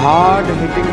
Hard hitting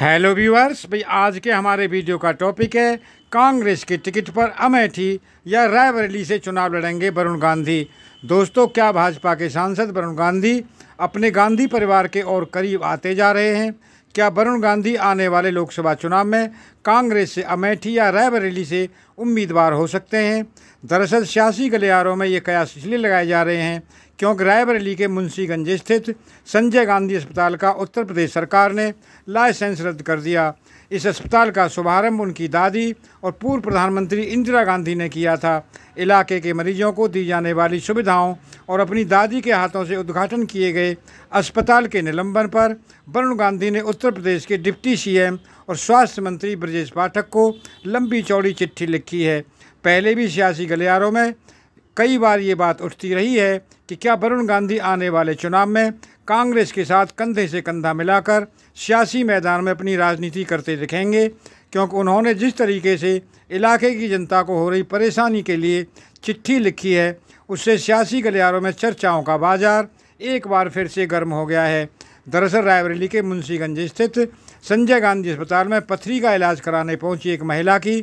hello viewers भाई, आज के हमारे वीडियो का टॉपिक है, कांग्रेस के टिकट पर अमेठी या रायबरेली से चुनाव लड़ेंगे वरुण गांधी। दोस्तों, क्या भाजपा के सांसद वरुण गांधी अपने गांधी परिवार के और करीब आते जा रहे हैं? क्या वरुण गांधी आने वाले लोकसभा चुनाव में कांग्रेस से अमेठी या रायबरेली से उम्मीदवार हो सकते हैं? दरअसल, सियासी गलियारों में ये कयास इसलिए लगाए जा रहे हैं क्योंकि रायबरेली के मुंशीगंज स्थित संजय गांधी अस्पताल का उत्तर प्रदेश सरकार ने लाइसेंस रद्द कर दिया। इस अस्पताल का शुभारंभ उनकी दादी और पूर्व प्रधानमंत्री इंदिरा गांधी ने किया था। इलाके के मरीजों को दी जाने वाली सुविधाओं और अपनी दादी के हाथों से उद्घाटन किए गए अस्पताल के निलंबन पर वरुण गांधी ने उत्तर प्रदेश के डिप्टी सीएम और स्वास्थ्य मंत्री ब्रजेश पाठक को लंबी चौड़ी चिट्ठी लिखी है। पहले भी सियासी गलियारों में कई बार ये बात उठती रही है कि क्या वरुण गांधी आने वाले चुनाव में कांग्रेस के साथ कंधे से कंधा मिलाकर सियासी मैदान में अपनी राजनीति करते दिखेंगे, क्योंकि उन्होंने जिस तरीके से इलाके की जनता को हो रही परेशानी के लिए चिट्ठी लिखी है, उससे सियासी गलियारों में चर्चाओं का बाज़ार एक बार फिर से गर्म हो गया है। दरअसल रायबरेली के मुंशीगंज स्थित संजय गांधी अस्पताल में पथरी का इलाज कराने पहुँची एक महिला की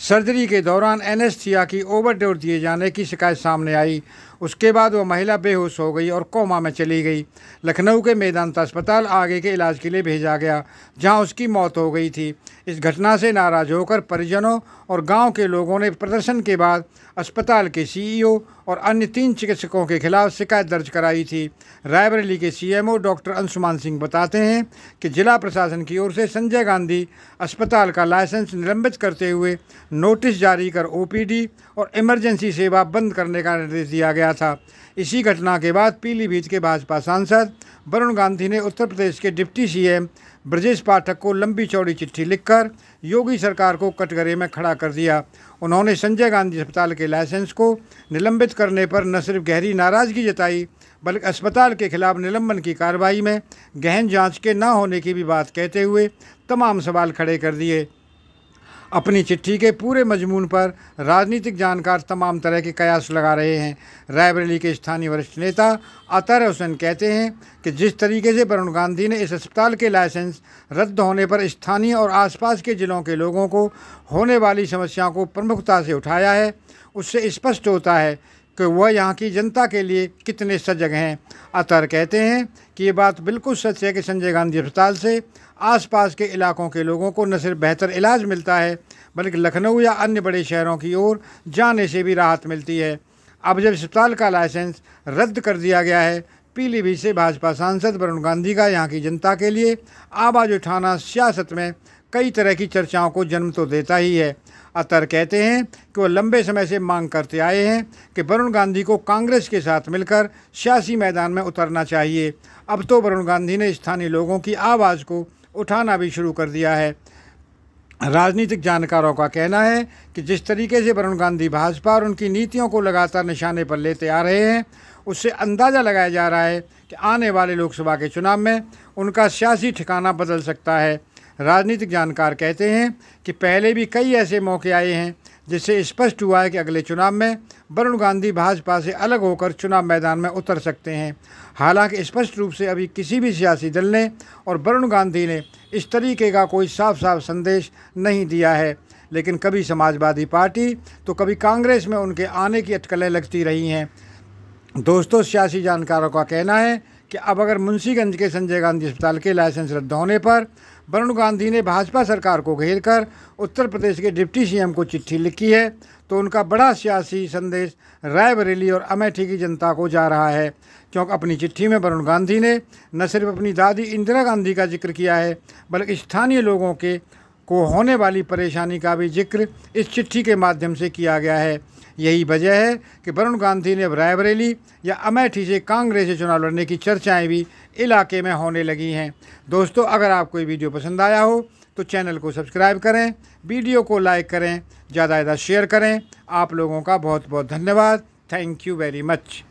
सर्जरी के दौरान एनेस्थिया की ओवरडोज दिए जाने की शिकायत सामने आई। उसके बाद वह महिला बेहोश हो गई और कोमा में चली गई। लखनऊ के मेदांता अस्पताल आगे के इलाज के लिए भेजा गया, जहाँ उसकी मौत हो गई थी। इस घटना से नाराज़ होकर परिजनों और गाँव के लोगों ने प्रदर्शन के बाद अस्पताल के सीईओ और अन्य तीन चिकित्सकों के खिलाफ शिकायत दर्ज कराई थी। रायबरेली के सीएमओ डॉक्टर अंशुमान सिंह बताते हैं कि जिला प्रशासन की ओर से संजय गांधी अस्पताल का लाइसेंस निलंबित करते हुए नोटिस जारी कर ओपीडी और इमरजेंसी सेवा बंद करने का निर्देश दिया गया था। इसी घटना के बाद पीलीभीत के भाजपा सांसद वरुण गांधी ने उत्तर प्रदेश के डिप्टी सीएम ब्रजेश पाठक को लंबी चौड़ी चिट्ठी लिखकर योगी सरकार को कटघरे में खड़ा कर दिया। उन्होंने संजय गांधी अस्पताल के लाइसेंस को निलंबित करने पर न सिर्फ़ गहरी नाराज़गी जताई, बल्कि अस्पताल के खिलाफ निलंबन की कार्रवाई में गहन जाँच के न होने की भी बात कहते हुए तमाम सवाल खड़े कर दिए। अपनी चिट्ठी के पूरे मजमून पर राजनीतिक जानकार तमाम तरह के कयास लगा रहे हैं। रायबरेली के स्थानीय वरिष्ठ नेता अतर हुसैन कहते हैं कि जिस तरीके से वरुण गांधी ने इस अस्पताल के लाइसेंस रद्द होने पर स्थानीय और आसपास के ज़िलों के लोगों को होने वाली समस्याओं को प्रमुखता से उठाया है, उससे स्पष्ट होता है कि वह यहाँ की जनता के लिए कितने सजग हैं। अतर कहते हैं कि ये बात बिल्कुल सच है कि संजय गांधी अस्पताल से आसपास के इलाकों के लोगों को न सिर्फ़ बेहतर इलाज मिलता है, बल्कि लखनऊ या अन्य बड़े शहरों की ओर जाने से भी राहत मिलती है। अब जब अस्पताल का लाइसेंस रद्द कर दिया गया है पीलीभीत से भाजपा सांसद वरुण गांधी का यहाँ की जनता के लिए आवाज़ उठाना सियासत में कई तरह की चर्चाओं को जन्म तो देता ही है। अतर कहते हैं कि वो लंबे समय से मांग करते आए हैं कि वरुण गांधी को कांग्रेस के साथ मिलकर सियासी मैदान में उतरना चाहिए। अब तो वरुण गांधी ने स्थानीय लोगों की आवाज़ को उठाना भी शुरू कर दिया है। राजनीतिक जानकारों का कहना है कि जिस तरीके से वरुण गांधी भाजपा और उनकी नीतियों को लगातार निशाने पर लेते आ रहे हैं उससे अंदाज़ा लगाया जा रहा है कि आने वाले लोकसभा के चुनाव में उनका सियासी ठिकाना बदल सकता है। राजनीतिक जानकार कहते हैं कि पहले भी कई ऐसे मौके आए हैं, जिससे स्पष्ट हुआ है कि अगले चुनाव में वरुण गांधी भाजपा से अलग होकर चुनाव मैदान में उतर सकते हैं। हालाँकि स्पष्ट रूप से अभी किसी भी सियासी दल ने और वरुण गांधी ने इस तरीके का कोई साफ़ साफ़ संदेश नहीं दिया है। लेकिन कभी समाजवादी पार्टी तो कभी कांग्रेस में उनके आने की अटकलें लगती रही हैं। दोस्तों, सियासी जानकारों का कहना है कि अब अगर मुंशीगंज के संजय गांधी अस्पताल के लाइसेंस रद्द होने पर वरुण गांधी ने भाजपा सरकार को घेर कर उत्तर प्रदेश के डिप्टी सीएम को चिट्ठी लिखी है तो उनका बड़ा सियासी संदेश रायबरेली और अमेठी की जनता को जा रहा है। क्योंकि अपनी चिट्ठी में वरुण गांधी ने न सिर्फ़ अपनी दादी इंदिरा गांधी का ज़िक्र किया है, बल्कि स्थानीय लोगों के को होने वाली परेशानी का भी ज़िक्र इस चिट्ठी के माध्यम से किया गया है। यही वजह है कि वरुण गांधी ने रायबरेली या अमेठी से कांग्रेस से चुनाव लड़ने की चर्चाएँ भी इलाके में होने लगी हैं। दोस्तों, अगर आपको ये वीडियो पसंद आया हो तो चैनल को सब्सक्राइब करें, वीडियो को लाइक करें, ज़्यादा ज़्यादा शेयर करें। आप लोगों का बहुत बहुत धन्यवाद। Thank you very much.